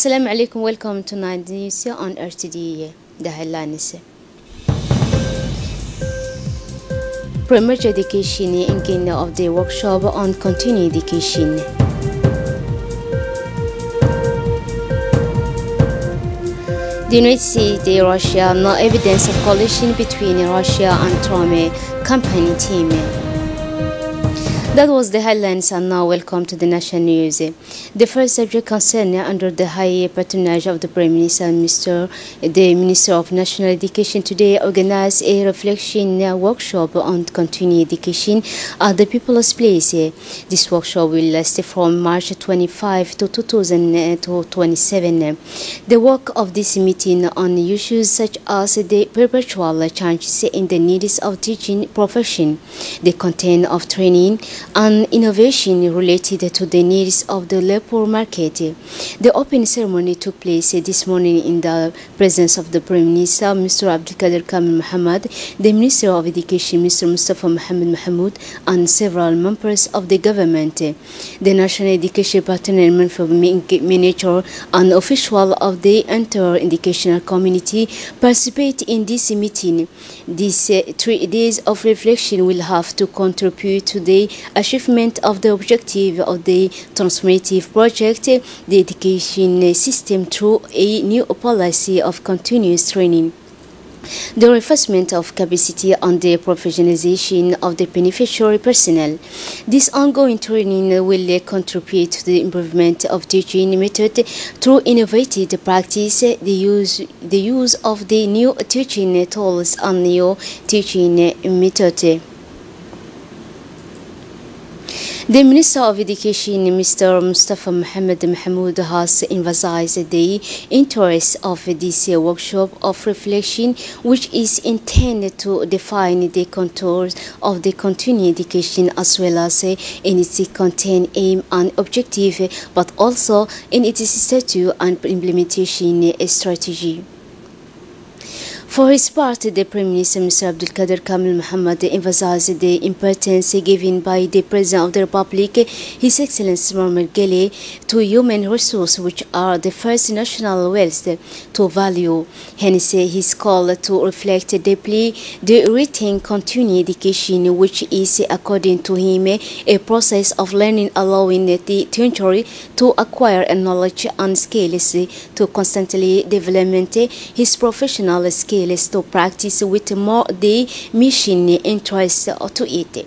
Assalamu alaikum, welcome to Night News on RTD, the headlines. Primary education in Kenya of the workshop on continuing education. The United States, Russia, no evidence of coalition between Russia and Trump campaign team. That was the headlines and now welcome to the national news. The first subject concerned under the high patronage of the Prime Minister and Mr. the Minister of National Education today organized a reflection workshop on continuing education at the People's Place. This workshop will last from March 25 to 2027. Uh, the work of this meeting on issues such as the perpetual changes in the needs of teaching profession, the content of training, and innovation related to the needs of the labor market. The opening ceremony took place this morning in the presence of the Prime Minister, Mr. Abdulkader Kamil Mohammed, the Minister of Education, Mr. Mustafa Mohammed Mahmoud, and several members of the government. The National Education Partner Manager and official of the entire educational community participate in this meeting. These uh, three days of reflection will have to contribute to the achievement of the objective of the transformative project, the education system through a new policy of continuous training. The reinforcement of capacity and the professionalization of the beneficiary personnel. This ongoing training will contribute to the improvement of teaching method through innovative practice, the use, the use of the new teaching tools and new teaching method. The Minister of Education, Mr. Mustafa Mohammed Mahmoud, has emphasized the interest of this workshop of reflection, which is intended to define the contours of the continuing education as well as uh, in its content, aim, and objective, but also in its statute and implementation strategy. For his part, the Prime Minister Mr. Abdul Qadir Kamil Muhammad emphasized the importance given by the President of the Republic, His Excellency Muhammad Gele, to human resources, which are the first national wealth to value. Hence, his call to reflect deeply the written continuing education, which is, according to him, a process of learning allowing the teacher to acquire knowledge and skills to constantly develop his professional skills to practice with more the mission interest to it.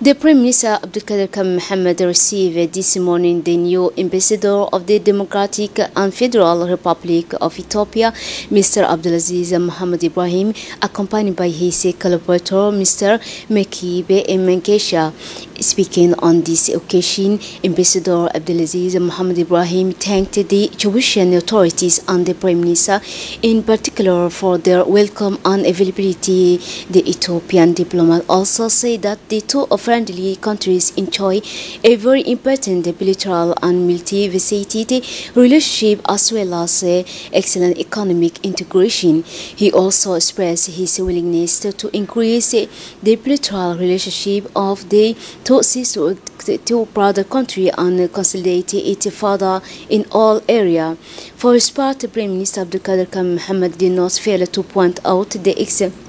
The Prime Minister Abdulkader Kam Mohammed received this morning the new ambassador of the Democratic and Federal Republic of Ethiopia, Mr. Abdulaziz Mohammed Ibrahim, accompanied by his collaborator, Mr. Mekibe Menkesha. Speaking on this occasion, Ambassador Abdulaziz Mohammed Ibrahim thanked the Djiboutian authorities and the Prime Minister in particular for their welcome and availability. The Ethiopian diplomat also said that the two friendly countries enjoy a very important bilateral and multifaceted relationship as well as excellent economic integration. He also expressed his willingness to increase the bilateral relationship of the sisters to brother country and consolidate it further in all areas. For his part, Prime Minister Abdul Qadir Kam Mohammed did not fail to point out the excellent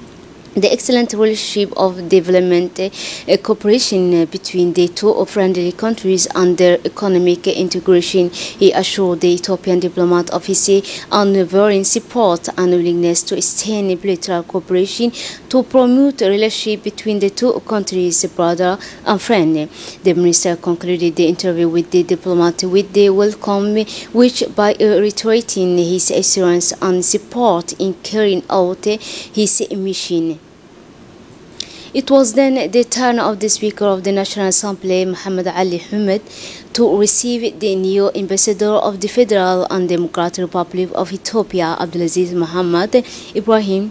the excellent relationship of development uh, cooperation uh, between the two friendly countries and their economic integration. He assured the Ethiopian diplomat of his unwavering support and willingness to extend bilateral cooperation to promote a relationship between the two countries, brother and friend. The minister concluded the interview with the diplomat with the welcome, which by uh, reiterating his assurance and support in carrying out his mission. It was then the turn of the Speaker of the National Assembly, Muhammad Ali Hamid, to receive the new ambassador of the Federal and Democratic Republic of Ethiopia, Abdulaziz Muhammad Ibrahim.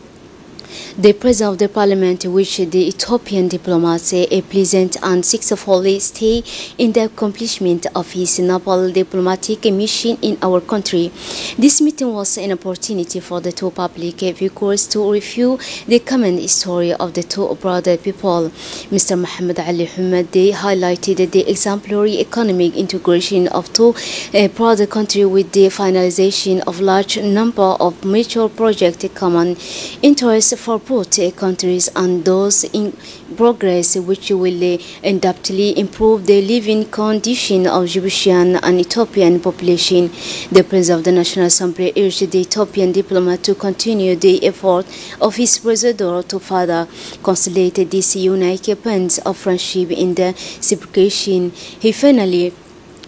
The President of the Parliament wished the Ethiopian diplomats a pleasant and successful stay in the accomplishment of his noble diplomatic mission in our country. This meeting was an opportunity for the two public figures to review the common story of the two brother people. Mr. Mohammed Ali Hamadi highlighted the exemplary economic integration of two uh, brother countries with the finalization of large number of mutual project common interest for both eh, countries and those in progress which will eh, undoubtedly improve the living condition of Djiboutian and Ethiopian population. The President of the National Assembly urged the Ethiopian diplomat to continue the effort of his predecessor to further consolidate these unique bonds of friendship in the reciprocation. He finally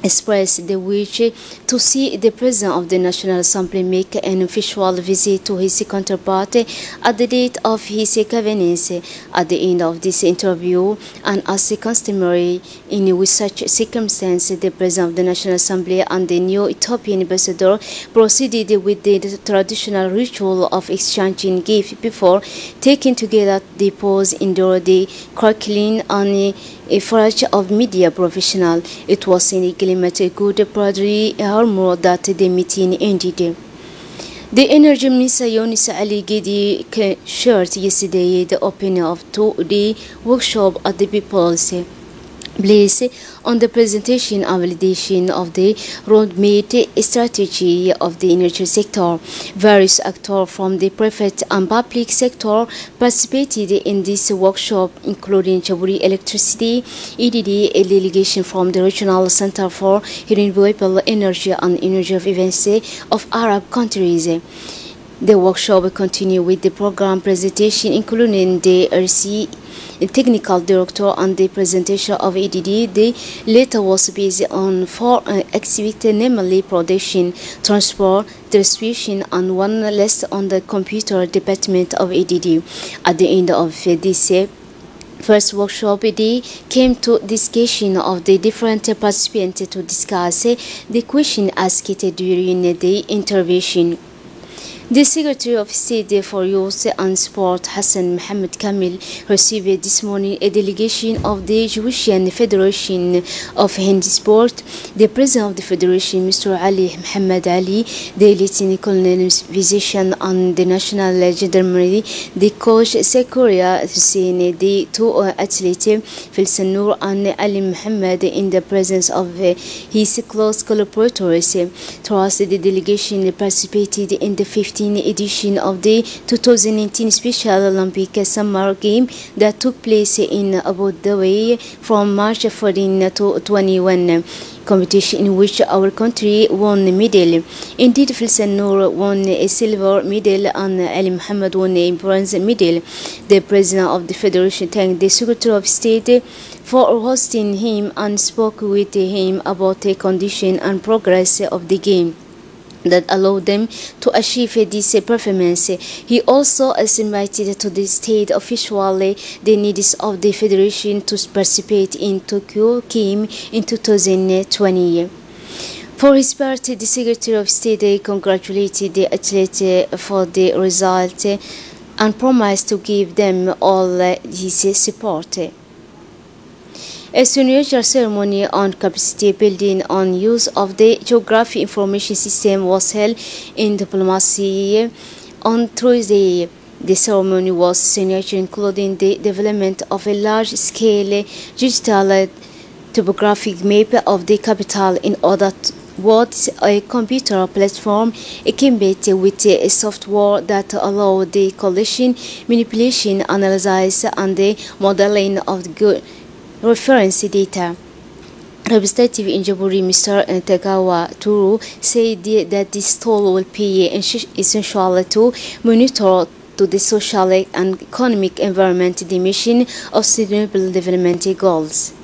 expressed the wish to see the President of the National Assembly make an official visit to his counterpart at the date of his convenience at the end of this interview and as customary in such circumstances the President of the National Assembly and the new Ethiopian ambassador proceeded with the traditional ritual of exchanging gifts before taking together the pose under the crackling and a flash of media professional. It was in brotherly harmony that the meeting ended. The Energy Minister Yonis Ali Guedi shared yesterday the opening of two-day workshop at the People's on the presentation and validation of the roadmap strategy of the energy sector. Various actors from the private and public sector participated in this workshop, including Djibouti Electricity, EDD, a delegation from the Regional Center for Renewable Energy and Energy Events of Arab countries. The workshop will continue with the program presentation, including the RC technical director and the presentation of EDD. The later was based on four uh, activities, namely production, transport, distribution, and one list on the computer department of EDD. At the end of this first workshop they came to discussion of the different participants to discuss the question asked during the intervention. The Secretary of State for Youth and Sport, Hassan Mohammed Kamil, received this morning a delegation of the Djiboutian Federation of Hand Sport, the President of the Federation, Mr. Ali Muhammad Ali, the Lieutenant Colonel Physician and the National Gendarmerie, the coach Sekuria Hussein, the two athletes, Filsan Noor and Ali Muhammad, in the presence of his close collaborators. Throughout the delegation participated in the 15th edition of the 2019 Special Olympic Summer Game that took place in Abu Dhabi from March 14 to 21 competition in which our country won a medal. Indeed, Filsan Noor won a silver medal and Ali Muhammad won a bronze medal. The president of the federation thanked the Secretary of State for hosting him and spoke with him about the condition and progress of the game that allowed them to achieve this uh, performance. He also estimated to the state officially the needs of the federation to participate in Tokyo Game in 2020. For his part, the Secretary of State uh, congratulated the athletes uh, for the result and promised to give them all his support. A signature ceremony on capacity building on use of the geography information system was held in diplomacy on Thursday. The ceremony was signature including the development of a large-scale digital topographic map of the capital in order to what a computer platform equipped with a software that allow the collection, manipulation, analysis, and the modeling of the good reference data. Representative in Djibouti, Mr. Tagawa Turu, said that this tool will be essential to monitor to the social and economic environment dimension of Sustainable Development Goals.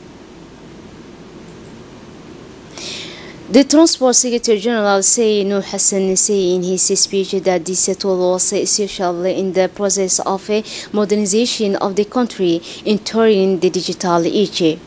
The Transport Secretary General Say Nur Hassan say in his speech that this tool was essential in the process of modernization of the country entering the digital age.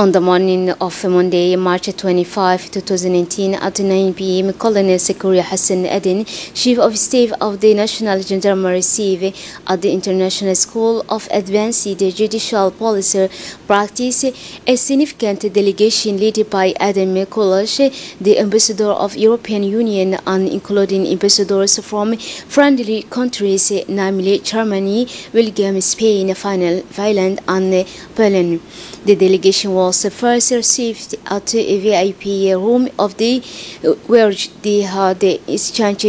On the morning of Monday, March 25, 2019, at 9 p.m., Colonel Sekou Hassan Aden, Chief of Staff of the National Gendarmerie, received at the International School of Advanced Judicial Policy Practice a significant delegation led by Adam Kulach, the Ambassador of European Union, and including ambassadors from friendly countries, namely Germany, Belgium, Spain, Finland, and Poland. The delegation was first received at a VIP room of the where they had the uh, exchange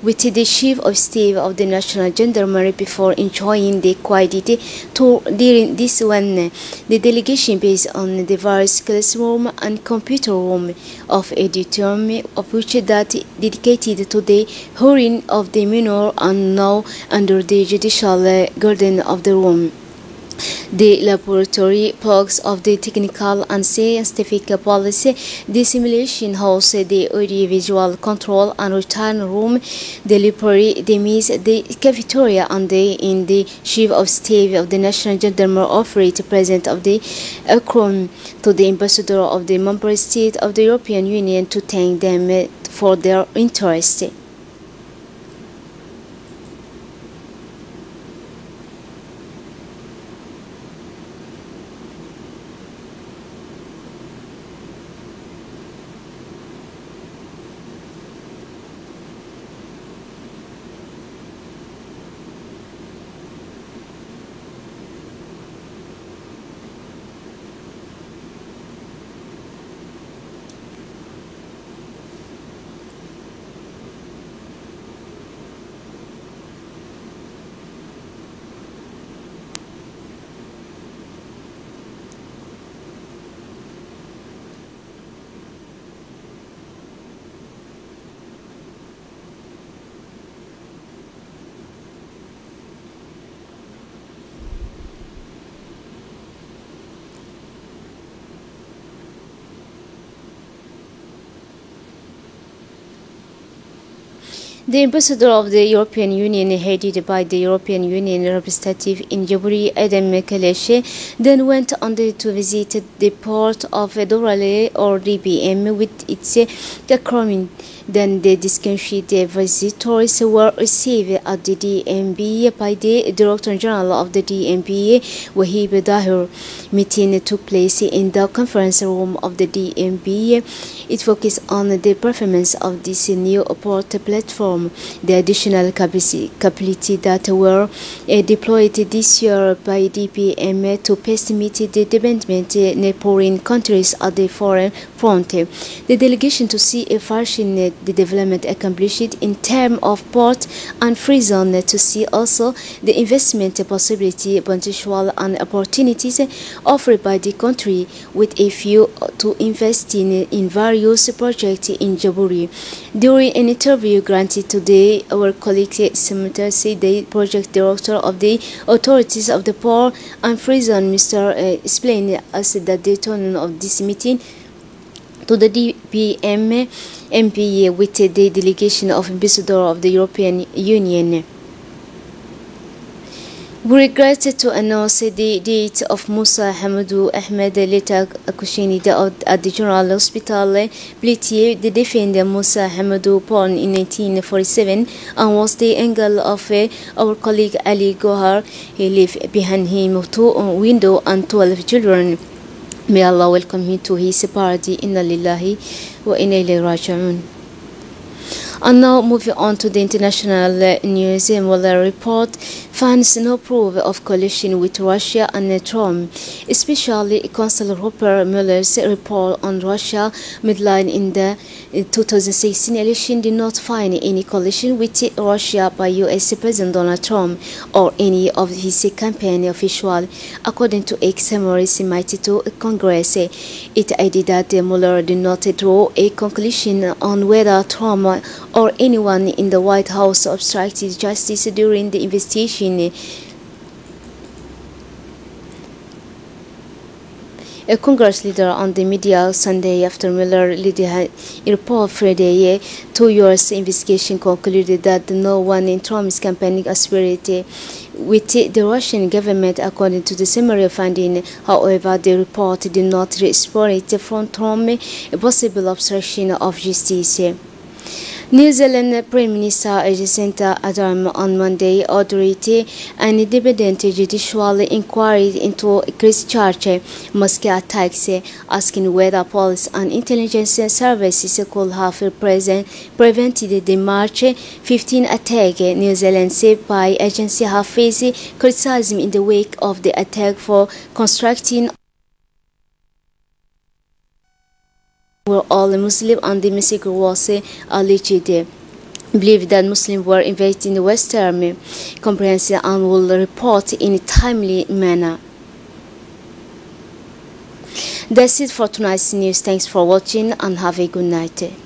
with the chief of staff of the National Gendarmerie before enjoying the quiet tour during this one. The delegation based on the various classroom and computer room of auditorium of which that dedicated to the hearing of the minor and now under the judicial uh, garden of the room. The laboratory parks of the technical and scientific policy, the simulation house, the audiovisual control and return room, the library, the maze, the cafeteria, and the in the chief of staff of the National Gendarmerie offered present of the Akron to the ambassador of the member state of the European Union to thank them for their interest. The ambassador of the European Union, headed by the European Union representative in Djibouti, Adam Kulach, then went on to visit the port of Doraleh or DBM with its uh, acronym. Then the distinguished visitors were received at the DMB by the Director General of the DMB, Wahib Dahir. Meeting took place in the conference room of the DMB. It focused on the performance of this new port platform, the additional capacity that were uh, deployed this year by DPM to best meet the development neighboring countries at the foreign front. The delegation to see a version the development accomplished in terms of port and free zone to see also the investment possibility, potential and opportunities offered by the country with a view to invest in, in various projects in Djibouti. During an interview granted today, our colleague Samantha the project director of the authorities of the port and free zone, Mr. Uh, explained us that the tone of this meeting to the DPM MPA with the delegation of ambassador of the European Union. We regret to announce the date of Musa Hamadou Ahmed Leta Kushini at the General Hospital Peltier. The defender Musa Hamadou born in 1947 and was the uncle of uh, our colleague Ali Gohar. He lived behind him two window and 12 children. May Allah welcome him to his party. Inna lillahi wa inna ilayhi raji'un. And now moving on to the international news, Mueller report finds no proof of collusion with Russia and Trump, especially Consul Robert Mueller's report on Russia midline in the 2016 election did not find any collusion with Russia by U.S. President Donald Trump or any of his campaign officials, according to a summary submitted to Congress. It added that Mueller did not draw a conclusion on whether Trump or anyone in the White House obstructed justice during the investigation A Congress leader on the media Sunday after Mueller led a report Friday, two years investigation concluded that no one in Trump's campaign aspirated with the Russian government according to the summary finding. However, the report did not exploit from Trump a possible obstruction of justice. New Zealand Prime Minister Jacinda Ardern on Monday ordered an independent judicial inquiry into Christchurch mosque attacks, asking whether police and intelligence services could have prevented the March 15 attack. New Zealand said by agency have faced criticism in the wake of the attack for constructing were all Muslim and the massacre was alleged believe that Muslims were invited in the Western Comprehensive and will report in a timely manner. That's it for tonight's news. Thanks for watching and have a good night.